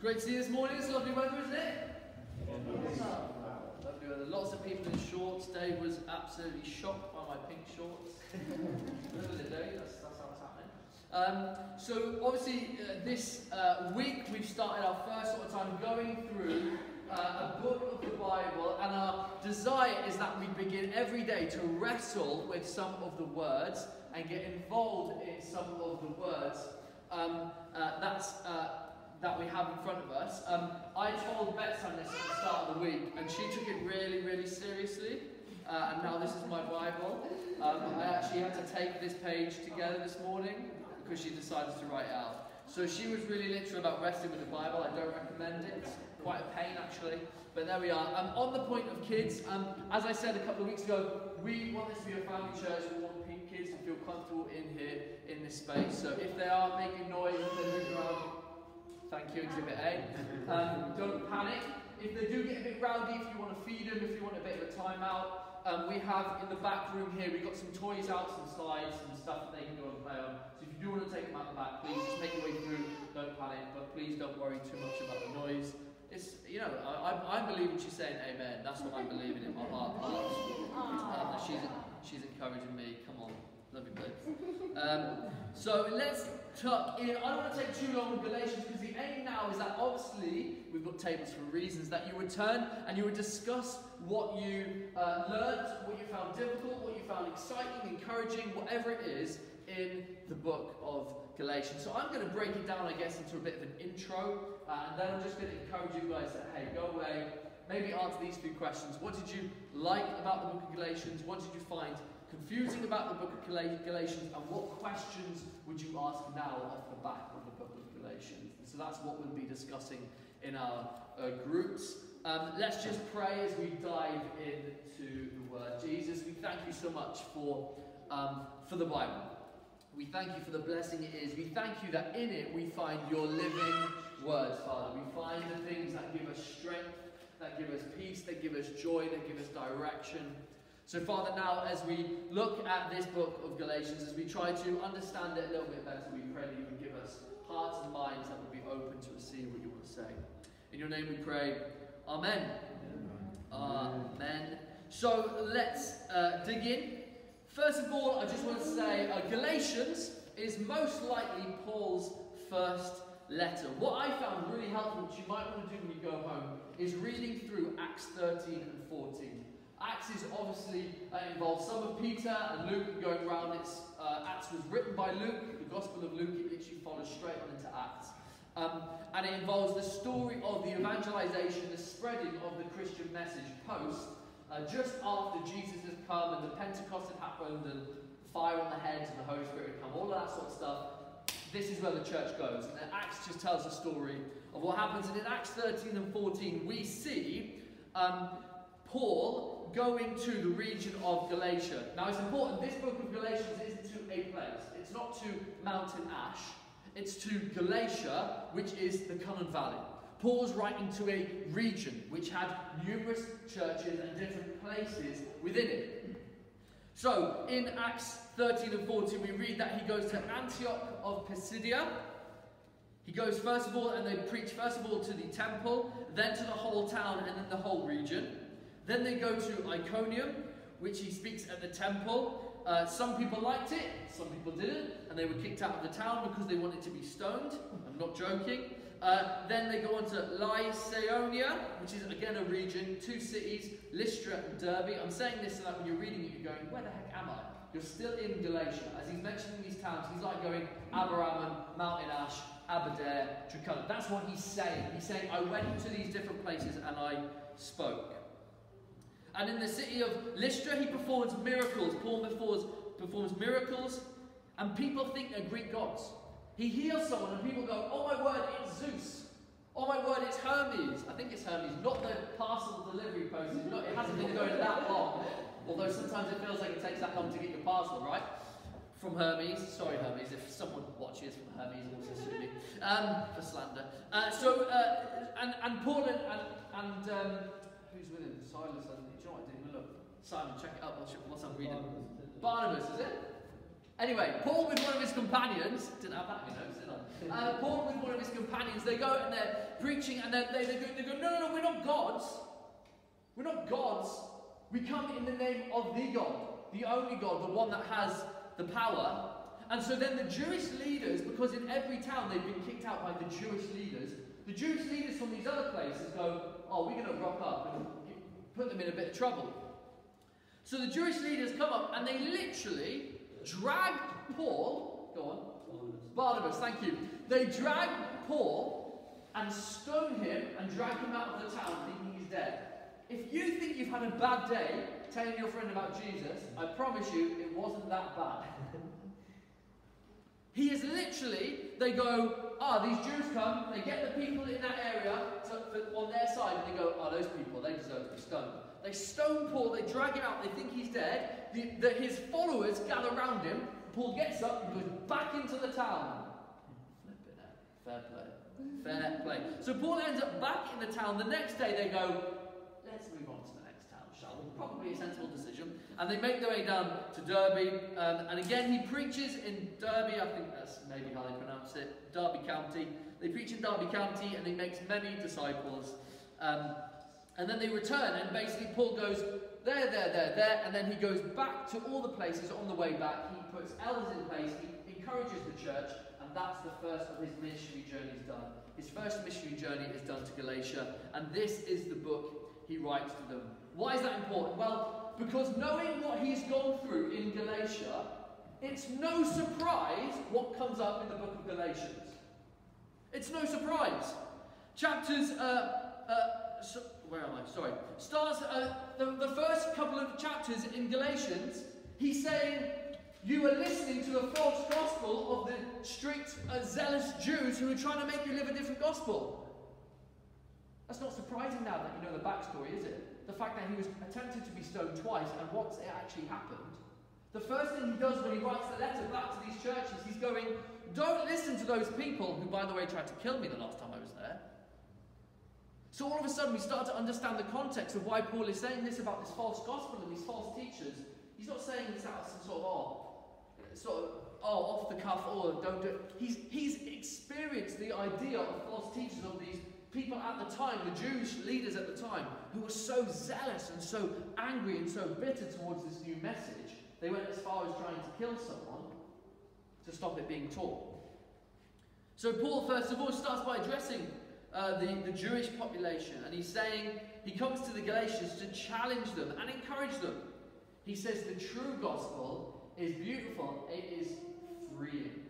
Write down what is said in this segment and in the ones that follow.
great to see you this morning. It's lovely weather, isn't it? Lovely weather. Lots of people in shorts. Dave was absolutely shocked by my pink shorts. Of the day, that's, that's how it's happening. Um, so obviously uh, this uh, week we've started our first sort of time going through uh, a book of the Bible, and our desire is that we begin every day to wrestle with some of the words and get involved in some of the words. Um, uh, that's uh, that we have in front of us. Um, I told Betsy on this at the start of the week, and she took it really, really seriously. Uh, and now this is my Bible. Um, I actually had to take this page together this morning because she decided to write it out. So she was really literal about wrestling with the Bible. I don't recommend it. Quite a pain actually. But there we are. Um, on the point of kids, um, as I said a couple of weeks ago, we want this to be a family church. We want kids to feel comfortable in here, in this space. So if they are making noise, if they're moving around, Thank you, Exhibit A. Um, don't panic. If they do get a bit rowdy, if you want to feed them, if you want a bit of a timeout, um, we have in the back room here, we've got some toys out, some slides, some stuff that they can go and play on. So if you do want to take them out the back, please just make your way through. Don't panic, but please don't worry too much about the noise. It's, you know, I, I'm believing she's saying amen. That's what I'm believing in my heart. Um, she's, she's encouraging me. Come on. Love you. Um, so let's tuck in. I don't want to take too long with Galatians because the aim now is that obviously we've got tables for reasons that you would turn and you would discuss what you uh, learned, what you found difficult, what you found exciting, encouraging, whatever it is in the book of Galatians. So I'm going to break it down, I guess, into a bit of an intro uh, and then I'm just going to encourage you guys that, hey, go away, maybe answer these few questions. What did you like about the book of Galatians? What did you find confusing about the book of Galatians, and what questions would you ask now off the back of the book of Galatians? So that's what we'll be discussing in our uh, groups. Um, let's just pray as we dive into the word. Jesus, we thank you so much for, um, for the Bible. We thank you for the blessing it is. We thank you that in it we find your living words, Father. We find the things that give us strength, that give us peace, that give us joy, that give us direction. So, Father, now as we look at this book of Galatians, as we try to understand it a little bit better, we pray that you would give us hearts and minds that would be open to receive what you want to say. In your name we pray. Amen. Amen. Amen. So, let's uh, dig in. First of all, I just want to say uh, Galatians is most likely Paul's first letter. What I found really helpful, which you might want to do when you go home, is reading through Acts 13 and 14. Acts is obviously uh, involves some of Peter and Luke going around. It's, uh, Acts was written by Luke, the Gospel of Luke, it literally follows straight on into Acts. Um, and it involves the story of the evangelization, the spreading of the Christian message post, uh, just after Jesus has come and the Pentecost had happened and fire on the heads and the Holy Spirit had come, all of that sort of stuff. This is where the church goes. And Acts just tells the story of what happens. And in Acts 13 and 14, we see um, Paul going to the region of Galatia. Now it's important, this book of Galatians isn't to a place. It's not to Mountain Ash. It's to Galatia, which is the Cynon Valley. Paul's writing to a region which had numerous churches and different places within it. So, in Acts 13 and 14, we read that he goes to Antioch of Pisidia. He goes first of all, and they preach first of all to the temple, then to the whole town, and then the whole region. Then they go to Iconium, which he speaks at the temple. Uh, some people liked it, some people didn't, and they were kicked out of the town because they wanted to be stoned. I'm not joking. Uh, then they go on to Lycaonia, which is again a region, two cities, Lystra and Derby. I'm saying this so that when you're reading it, you're going, where the heck am I? You're still in Galatia. As he's mentioning these towns, he's like going Aberaman, Mountain Ash, Aberdare, Trecynon. That's what he's saying. He's saying, I went to these different places and I spoke. And in the city of Lystra, he performs miracles. Paul performs, performs miracles, and people think they're Greek gods. He heals someone, and people go, Oh my word, it's Zeus. Oh my word, it's Hermes. I think it's Hermes, not the parcel delivery post. Not, it hasn't been going that long. Although sometimes it feels like it takes that long to get your parcel, right? From Hermes. Sorry, Hermes, if someone watches from Hermes, also sue me um, for slander. Uh, so, uh, and, and Paul and, and, and um, who's with him? Silas and Simon, check it up whilst I'm reading. Barnabas, is it? Anyway, Paul with one of his companions, didn't have that in notes, did I? Uh, Paul with one of his companions, they go and they're preaching and they, they, they, go, they go, no, no, no, we're not gods. We're not gods. We come in the name of the God, the only God, the one that has the power. And so then the Jewish leaders, because in every town they've been kicked out by the Jewish leaders, the Jewish leaders from these other places go, oh, we're going to rock up and put them in a bit of trouble. So the Jewish leaders come up and they literally drag Paul, go on, Barnabas, thank you. They drag Paul and stone him and drag him out of the town thinking he's dead. If you think you've had a bad day telling your friend about Jesus, I promise you it wasn't that bad. he is literally, they go, ah, these Jews come, they get the people in that area to, on their side, and they go, ah, those people, they deserve to be stoned. They stone Paul, they drag him out, they think he's dead. The, the, his followers gather around him. Paul gets up and goes back into the town. Flip it Fair play. Fair play. So Paul ends up back in the town. The next day they go, let's move on to the next town, shall we? Probably a sensible decision. And they make their way down to Derby. Um, and again, he preaches in Derby. I think that's maybe how they pronounce it. Derby County. They preach in Derby County and he makes many disciples. Um, and then they return, and basically Paul goes there, there, there, there, and then he goes back to all the places on the way back. He puts elders in place, he encourages the church, and that's the first of his missionary journeys done. His first missionary journey is done to Galatia, and this is the book he writes to them. Why is that important? Well, because knowing what he's gone through in Galatia, it's no surprise what comes up in the book of Galatians. It's no surprise. Chapters uh, uh, so, where am I? Sorry. Starts uh, the, the first couple of chapters in Galatians. He's saying, You are listening to a false gospel of the strict, uh, zealous Jews who are trying to make you live a different gospel. That's not surprising now that you know the backstory, is it? The fact that he was attempted to be stoned twice and what actually happened. The first thing he does when he writes the letter back to these churches, he's going, Don't listen to those people who, by the way, tried to kill me the last time I was there. So all of a sudden, we start to understand the context of why Paul is saying this about this false gospel and these false teachers. He's not saying this out of some sort of, oh, sort of, oh, off the cuff, oh, don't do it. He's, he's experienced the idea of false teachers, of these people at the time, the Jewish leaders at the time, who were so zealous and so angry and so bitter towards this new message, they went as far as trying to kill someone to stop it being taught. So Paul, first of all, starts by addressing uh, the, the Jewish population. And he's saying, he comes to the Galatians to challenge them and encourage them. He says the true gospel is beautiful, it is freeing.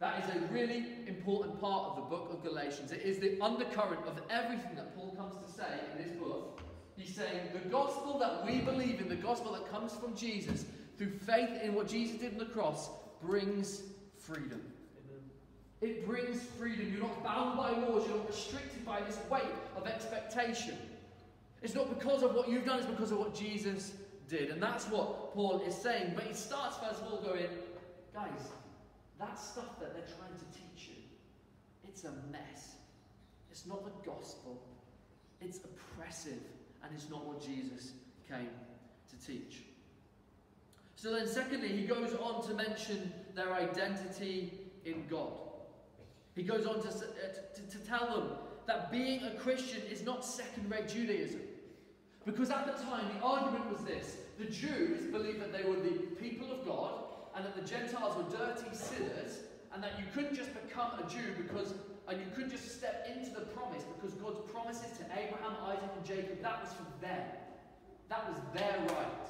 That is a really important part of the book of Galatians. It is the undercurrent of everything that Paul comes to say in this book. He's saying the gospel that we believe in, the gospel that comes from Jesus, through faith in what Jesus did on the cross, brings freedom. It brings freedom. You're not bound by laws. You're not restricted by this weight of expectation. It's not because of what you've done, it's because of what Jesus did. And that's what Paul is saying. But he starts, first of all, going, guys, that stuff that they're trying to teach you, it's a mess. It's not the gospel. It's oppressive. And it's not what Jesus came to teach. So then, secondly, he goes on to mention their identity in God. He goes on to, uh, to, to tell them that being a Christian is not second rate Judaism. Because at the time, the argument was this the Jews believed that they were the people of God and that the Gentiles were dirty sinners and that you couldn't just become a Jew because and you couldn't just step into the promise because God's promises to Abraham, Isaac, and Jacob, that was for them. That was their right.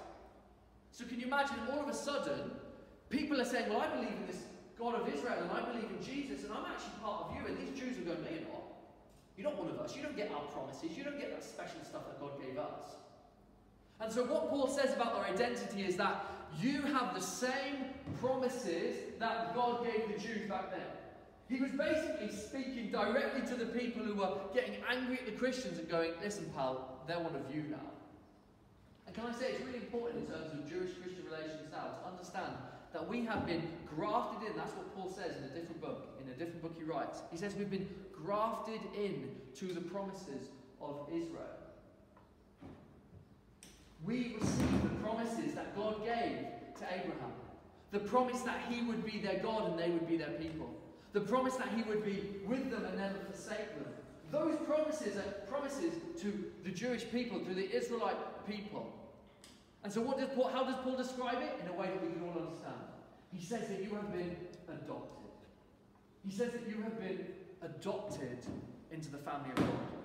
So can you imagine all of a sudden, people are saying, Well, I believe in this God of Israel and I believe in Jesus and I'm actually part of you. And these Jews are going, no, you're not. You're not one of us. You don't get our promises. You don't get that special stuff that God gave us. And so, what Paul says about their identity is that you have the same promises that God gave the Jews back then. He was basically speaking directly to the people who were getting angry at the Christians and going, listen, pal, they're one of you now. And can I say it's really important in terms of Jewish Christian relations now to understand that we have been grafted in. That's what Paul says in a different book. In a different book he writes. He says we've been grafted in to the promises of Israel. We receive the promises that God gave to Abraham. The promise that he would be their God and they would be their people. The promise that he would be with them and never forsake them. Those promises are promises to the Jewish people, to the Israelite people. And so what does Paul, how does Paul describe it? In a way that we can all understand. He says that you have been adopted. He says that you have been adopted into the family of God.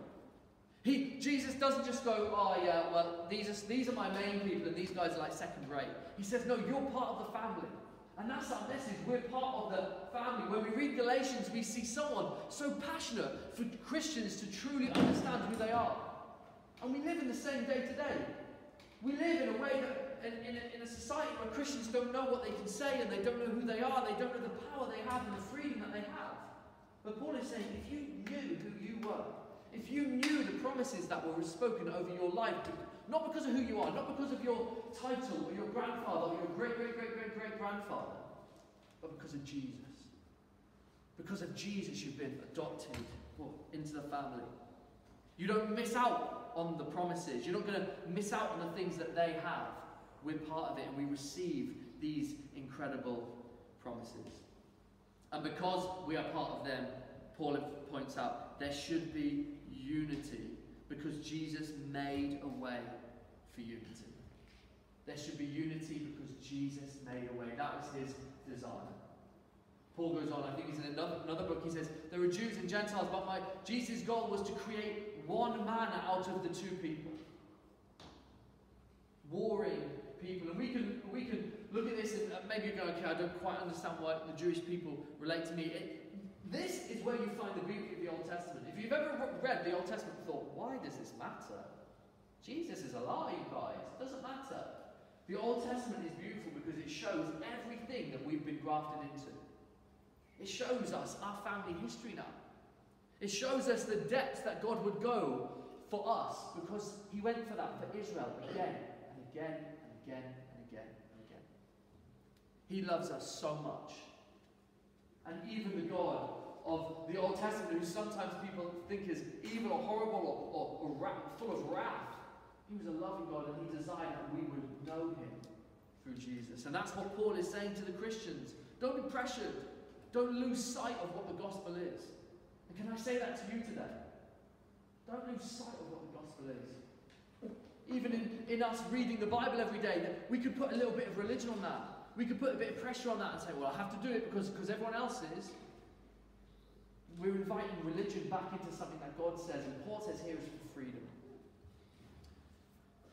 He, Jesus doesn't just go, oh yeah, well, these are, these are my main people and these guys are like second rate. He says, no, you're part of the family. And that's our message. We're part of the family. When we read Galatians, we see someone so passionate for Christians to truly understand who they are. And we live in the same day today. We live in a way that, in, in, a, in a society where Christians don't know what they can say and they don't know who they are, they don't know the power they have and the freedom that they have. But Paul is saying, if you knew who you were, if you knew the promises that were spoken over your life, not because of who you are, not because of your title or your grandfather or your great, great, great, great, great grandfather, but because of Jesus. Because of Jesus, you've been adopted into the family. You don't miss out on the promises. You're not going to miss out on the things that they have. We're part of it and we receive these incredible promises. And because we are part of them, Paul points out, there should be unity because Jesus made a way for unity. There should be unity because Jesus made a way. That was his desire. Paul goes on, I think he's in another, another book, he says, There are Jews and Gentiles, but my Jesus' goal was to create one man out of the two people. Warring people. And we can, we can look at this and maybe go, okay, I don't quite understand why the Jewish people relate to me. It, this is where you find the beauty Testament. If you've ever read the Old Testament and thought, why does this matter? Jesus is alive, guys. It doesn't matter. The Old Testament is beautiful because it shows everything that we've been grafted into. It shows us our family history now. It shows us the depths that God would go for us because He went for that for Israel again and again and again and again and again. He loves us so much. And even the God of the Old Testament, who sometimes people think is evil or horrible or, or, or full of wrath, he was a loving God and he desired that we would know him through Jesus. And that's what Paul is saying to the Christians. Don't be pressured. Don't lose sight of what the gospel is. And can I say that to you today? Don't lose sight of what the gospel is. Even in, in us reading the Bible every day, we could put a little bit of religion on that. We could put a bit of pressure on that and say, well, I have to do it because, because everyone else is. We're inviting religion back into something that God says, and Paul says here is for freedom.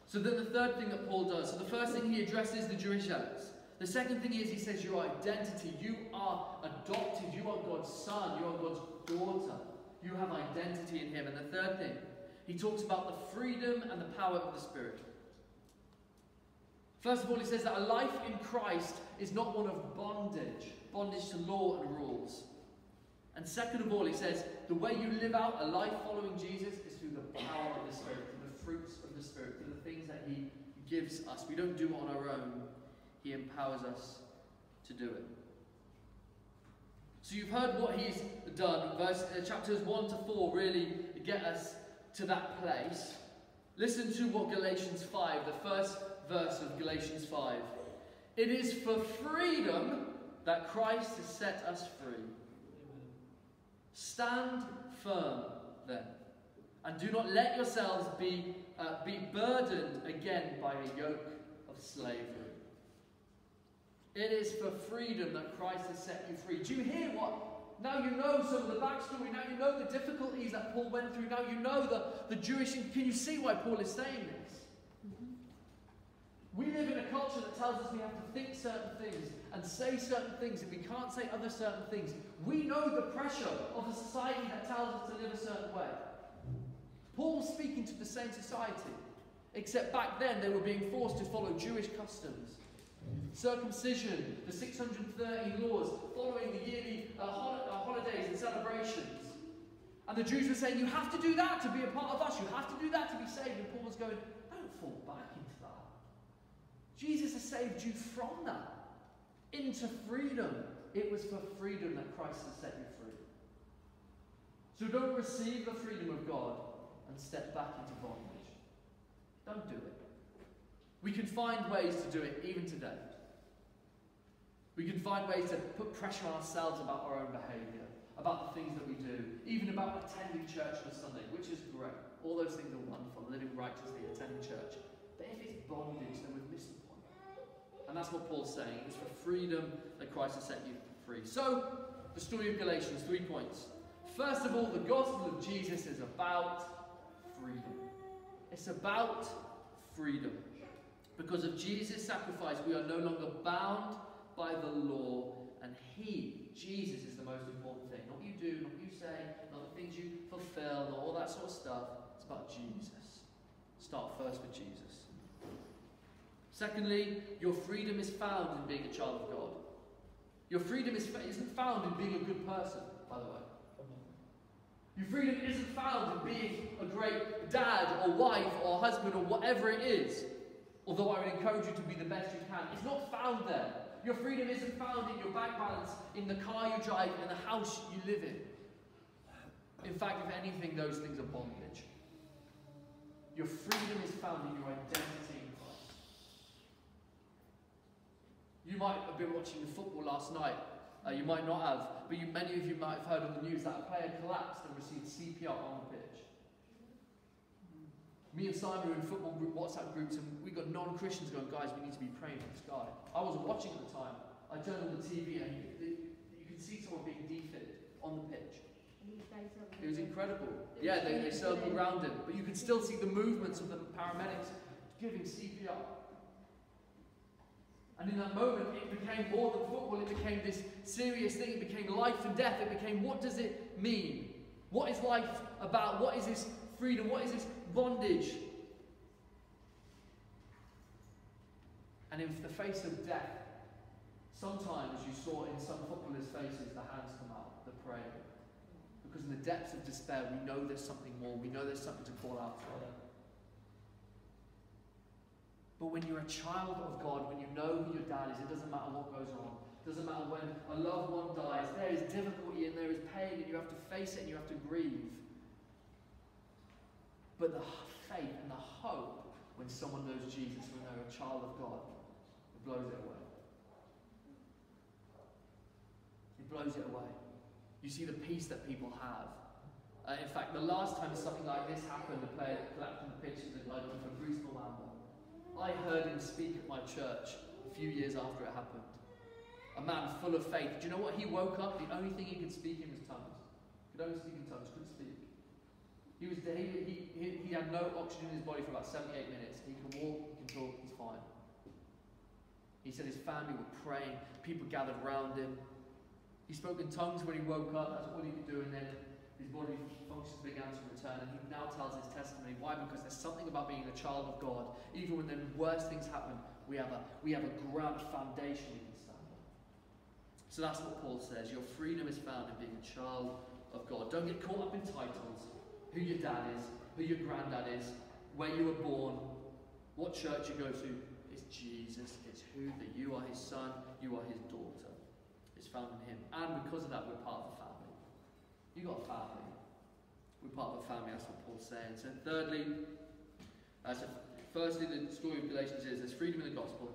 So then the third thing that Paul does, so the first thing he addresses the Jewish elders. The second thing is he says your identity. You are adopted. You are God's son. You are God's daughter. You have identity in him. And the third thing, he talks about the freedom and the power of the Spirit. First of all, he says that a life in Christ is not one of bondage, bondage to law and rules. And second of all, he says the way you live out a life following Jesus is through the power of the Spirit, through the fruits of the Spirit, through the things that he gives us. We don't do it on our own, he empowers us to do it. So you've heard what he's done. Verse, uh, chapters 1 to 4 really get us to that place. Listen to what Galatians 5, the first verse of Galatians 5. It is for freedom that Christ has set us free. Stand firm then, and do not let yourselves be, uh, be burdened again by a yoke of slavery. It is for freedom that Christ has set you free. Do you hear what? Now you know some of the backstory. Now you know the difficulties that Paul went through. Now you know the, the Jewish. Can you see why Paul is saying this? We live in a culture that tells us we have to think certain things and say certain things and we can't say other certain things. We know the pressure of a society that tells us to live a certain way. Paul's speaking to the same society, except back then they were being forced to follow Jewish customs. Circumcision, the 630 laws, following the yearly uh, hol- uh, holidays and celebrations. And the Jews were saying, You have to do that to be a part of us. You have to do that to be saved. And Paul was going, Don't fall back. Jesus has saved you from that into freedom. It was for freedom that Christ has set you free. So don't receive the freedom of God and step back into bondage. Don't do it. We can find ways to do it even today. We can find ways to put pressure on ourselves about our own behaviour, about the things that we do, even about attending church on a Sunday, which is great. All those things are wonderful, living righteously, attending church. But if it's bondage, then we've missed the point. And that's what Paul's saying. It's for freedom that Christ has set you free. So, the story of Galatians, three points. First of all, the gospel of Jesus is about freedom. It's about freedom. Because of Jesus' sacrifice, we are no longer bound by the law, and He, Jesus, is the most important thing. Not what you do, not what you say, not the things you fulfill, not all that sort of stuff. It's about Jesus. Start first with Jesus. Secondly, your freedom is found in being a child of God. Your freedom is, isn't found in being a good person, by the way. Your freedom isn't found in being a great dad or wife or husband or whatever it is. Although I would encourage you to be the best you can. It's not found there. Your freedom isn't found in your bank balance, in the car you drive, in the house you live in. In fact, if anything, those things are bondage. Your freedom is found in your identity in Christ. You might have been watching the football last night. Uh, you might not have, but you, many of you might have heard on the news that a player collapsed and received CPR on the pitch. Me and Simon were in football group, WhatsApp groups, and we got non-Christians going, guys, we need to be praying for this guy. I wasn't watching at the time. I turned on the TV and you, you could see someone being defib on the pitch. It was incredible. Yeah, they, they circled around him, but you could still see the movements of the paramedics giving CPR. And in that moment, it became more than football. It became this serious thing. It became life and death. It became what does it mean? What is life about? What is this freedom? What is this bondage? And in the face of death, sometimes you saw in some footballers' faces the hands come out, the prayer. Because in the depths of despair, we know there's something more. We know there's something to call out for. But when you're a child of God, when you know who your dad is, it doesn't matter what goes on. It doesn't matter when a loved one dies. There is difficulty and there is pain, and you have to face it and you have to grieve. But the faith and the hope when someone knows Jesus, when they're a child of God, it blows it away. It blows it away. You see the peace that people have. Uh, in fact, the last time something like this happened, the player collapsed on the pitch was a guy called Fabrice Muamba. I heard him speak at my church a few years after it happened. A man full of faith. Do you know what? He woke up, the only thing he could speak in was tongues. He could only speak in tongues, couldn't speak. He, was, he, he, he had no oxygen in his body for about 78 minutes. He can walk, he can talk, he's fine. He said his family were praying, people gathered around him. He spoke in tongues when he woke up, that's all he could do, and then his bodily functions began to return. And he now tells his testimony. Why? Because there's something about being a child of God. Even when the worst things happen, we have a, we have a ground foundation we can stand on. So that's what Paul says. Your freedom is found in being a child of God. Don't get caught up in titles, who your dad is, who your granddad is, where you were born, what church you go to. It's Jesus. It's who that you are his son, you are his daughter. It's found in him. And because of that, we're part of the family. You got a family. We're part of a family, that's what Paul's saying. So thirdly, uh, so firstly, the story of Galatians is there's freedom in the gospel.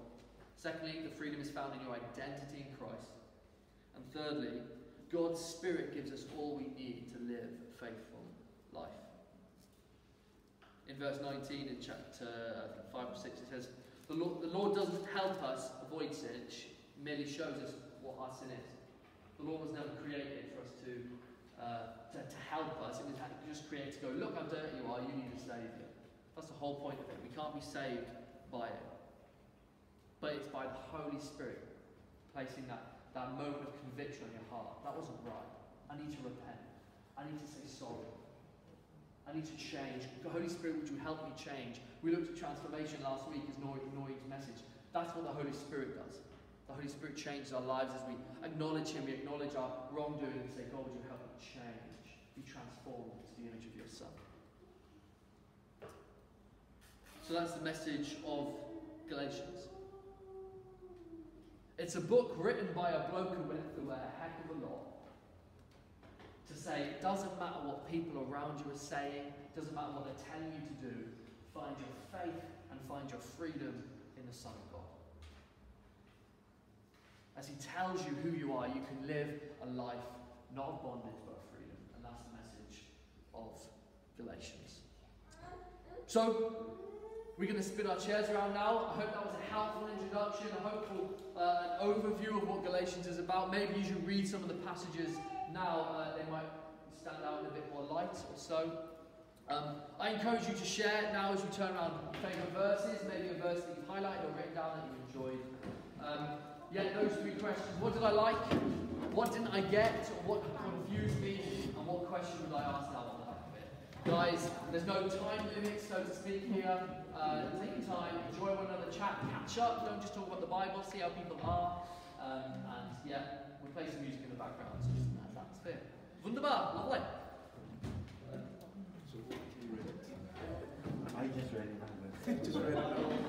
Secondly, the freedom is found in your identity in Christ. And thirdly, God's Spirit gives us all we need to live a faithful life. In verse 19 in chapter uh, 5 or 6, it says, the Lord, the Lord doesn't help us avoid sin, it merely shows us what our sin is. The Lord was never created for us to, uh, to, to, help us. It was just created to go, look how dirty you are, you need a saviour. That's the whole point of it. We can't be saved by it. But it's by the Holy Spirit placing that, that moment of conviction on your heart. That wasn't right. I need to repent. I need to say sorry. I need to change. The Holy Spirit, would you help me change? We looked at transformation last week as Noy's message. That's what the Holy Spirit does. The Holy Spirit changes our lives as we acknowledge Him, we acknowledge our wrongdoing, and say, God, would oh, you help me change, be transformed into the image of your Son? So that's the message of Galatians. It's a book written by a bloke who went through a heck of a lot. To say, it doesn't matter what people around you are saying, it doesn't matter what they're telling you to do, find your faith and find your freedom in the Son of God. As He tells you who you are, you can live a life not of bondage but of freedom. And that's the message of Galatians. So, we're going to spin our chairs around now. I hope that was a helpful introduction, a hopeful uh, an overview of what Galatians is about. Maybe you read some of the passages now, uh, they might stand out in a bit more light or so. Um, I encourage you to share now as we turn around favourite verses, maybe a verse that you've highlighted or written down that you enjoyed. Um, yeah, those three questions. What did I like? What didn't I get? Or what confused me? And what question would I ask now on the back of it? Guys, there's no time limit, so to speak, here. Uh, take your time, enjoy one another, chat, catch up. Don't just talk about the Bible, see how people are. Um, and yeah, we'll play some music in the background, so just a nice atmosphere. Wunderbar, lovely. I just read it. just read it.